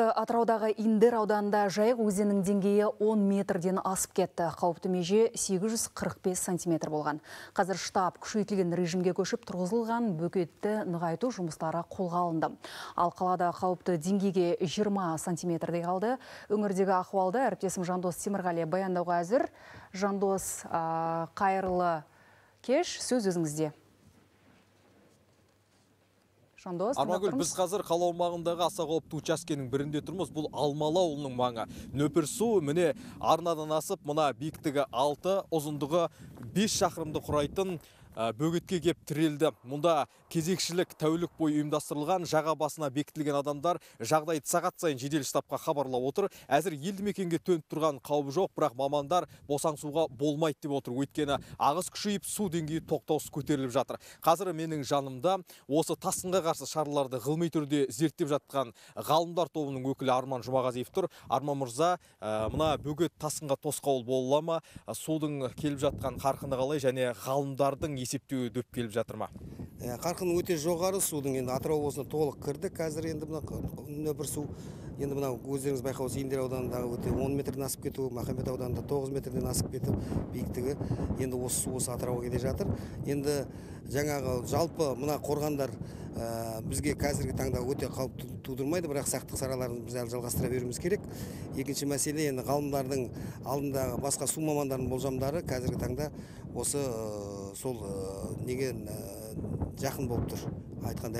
Атыраудағы Индер ауданында жайық өзенінің деңгейі 10 метрден асып кетті. Қауіпті меже 845 сантиметр болған. Қазір штаб күшейтілген режимге көшіп тұрғызылған бөгетті нығайту жұмыстары қолға алынды. Ал қалада қауіпті деңгейге 20 сантиметрдей қалды. Өңірдегі ахуалды әріптесім Жандос Темірғали баяндауға әзір. Жандос, қайырлы кеш, сөз өзіңізде. Жандос, Армагүл, біз қазір қала аумағындағы аса қауіпті учаскенің бірінде тұрмыз. Бұл Алмалы ауылының маңы. Нөпір су міне арнадан асып, мына биіктігі 6, ұзындығы 5 шақырымды құрайтын бөгетке кеп тірелді. Мұнда кезекшілік тәулік бойы ұйымдастырылған жаға басына бекітілген адамдар жағдайды сағат сайын жедел штабқа хабарлап отыр. Әзір елді мекенге төніп тұрған қауіп жоқ, бірақ мамандар босаңсуға болмайды деп отыр. Өйткені ағыс күшейіп, су деңгейі тоқтаусыз көтеріліп жатыр. Қазір менің жанымда осы тасқынға қарсы шараларды ғылыми түрде зерттеп жатқан ғалымдар тобының өкілі Арман Жұмағазиев тұр. Арман мырза, мына бөгет тасқынға тосқауыл бола ма? Судың келіп жатқан қарқыны қалай және ғалымдардың есептеуі дөп келіп жатыр ма қарқын өте жоғары судың енді атырау облысына толық кірді қазір енді мына нөпір су енді мынау өздеріңіз байқап индер ауданындағы өте он метрден асып кету махамбет ауданында тоғыз метрден асып кету биіктігі енді осы су осы атырауға келе жатыр. Енді жаңағы жалпы мына қорғандар бізге қазіргі таңда өте қауіп тудырмайды бірақ сақтық шараларын біз әлі жалғастыра беруіміз керек. Екінші мәселе енді ғалымдардың алдындағы басқа су мамандарының болжамдары. Қазіргі таңда осы сол неге жақын болып тұр. Айтқан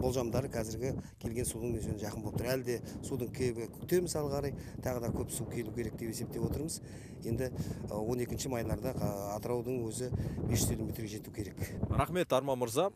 болжамдары қазіргі келген судың жақын болып тұр. Әлі де судың көктем мысалы қарай тағы да көп су келу керек деп есептеп отырмыз. Енді 12 екінші майларда атыраудың өзі 500 елу метрге жету керек. Рахмет арман мырза.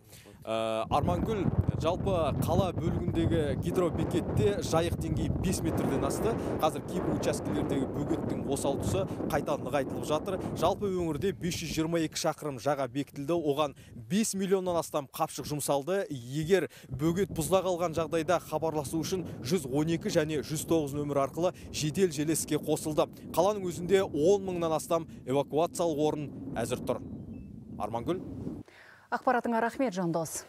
Армангүл жалпы қала бөлігіндегі гидробекетте жайық деңгейі 5 метрден асты. Қазір кейбір учаскелердегі бөгеттің осал тұсы қайта нығайтылып жатыр. Жалпы өңірде 522 шақырым жаға бекітілді. Оған 5 миллионнан астам қапшық жұмсалды. Егер бөгет бұзыла қалған жағдайда хабарласу үшін 112 және 109 нөмір арқылы жедел желі іске қосылды. Қаланың өзінде 10 мыңнан астам эвакуациялық орын әзір тұр. Армангүл. Ақпаратыңа рахмет жандос.